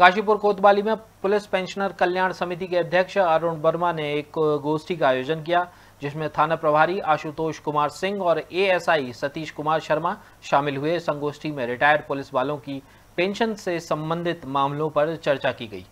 काशीपुर कोतवाली में police pensioner कल्याण समिति के अध्यक्ष अरुण वर्मा ने एक गोष्ठी का आयोजन किया, जिसमें थाना प्रभारी आशुतोष कुमार सिंह और एएसआई सतीश कुमार शर्मा शामिल हुए। संगोष्ठी में रिटायर्ड पुलिस वालों की पेंशन से संबंधित मामलों पर चर्चा की गई।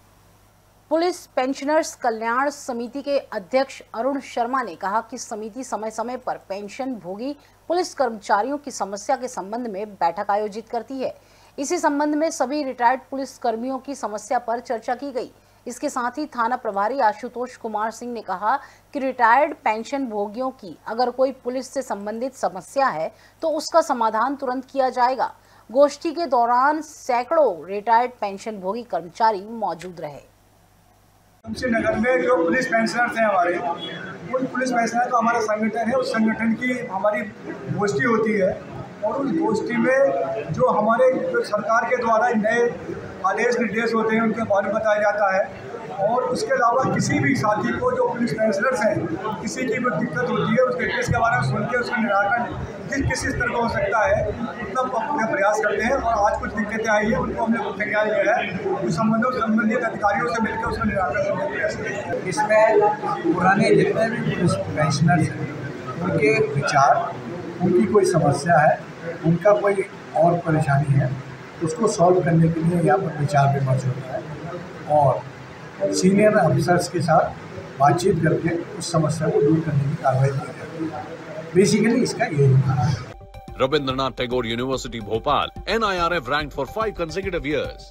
पुलिस पेंशनर्स कल्याण समिति के अध्यक्ष अरुण शर्मा ने कहा कि समिति समय समय पर पेंशन भोगी पुलिस कर्मचारियों की समस्या के संबंध में बैठक आयोजित करती है। इसी संबंध में सभी रिटायर्ड पुलिस कर्मियों की समस्या पर चर्चा की गई। इसके साथ ही थाना प्रभारी आशुतोष कुमार सिंह ने कहा कि रिटायर्ड पेंशन भोगियों की अगर कोई पुलिस से संबंधित समस्या है तो उसका समाधान तुरंत किया जाएगा। गोष्ठी के दौरान सैकड़ों रिटायर्ड पेंशन भोगी कर्मचारी मौजूद रहे। नगर में जो पुलिस पेंशनर्स हैं हमारे, उन पुलिस पेंशनर का हमारा संगठन है। उस संगठन की हमारी गोष्ठी होती है। और उस गोष्ठी में जो हमारे जो सरकार के द्वारा नए आदेश निर्देश होते हैं, उनके बारे में बताया जाता है। और उसके अलावा किसी भी साथी को जो पुलिस पेंशनर्स हैं, किसी की कोई दिक्कत होती है उस केस के बारे में सुन के उसका निराकरण किस किस स्तर का हो सकता है, उतना अपने प्रयास करते हैं और आज कुछ दिक्कतें आई है, उनको हमने संज्ञान लिया है। उस संबंधों संबंधित अधिकारियों से मिलकर उसका निराकरण करने प्रयास करें इसमें पुराने जितने भी पेंशनर्स हैं, उनके विचार, उनकी कोई समस्या है? उनका कोई और परेशानी है उसको सॉल्व करने के लिए यहाँ पर विचार विमर्श होता है और सीनियर ऑफिसर्स के साथ बातचीत करके उस समस्या को दूर करने की कार्रवाई की जाती है बेसिकली इसका यही कारण है Rabindranath Tagore University Bhopal, NIRF ranked for five consecutive years.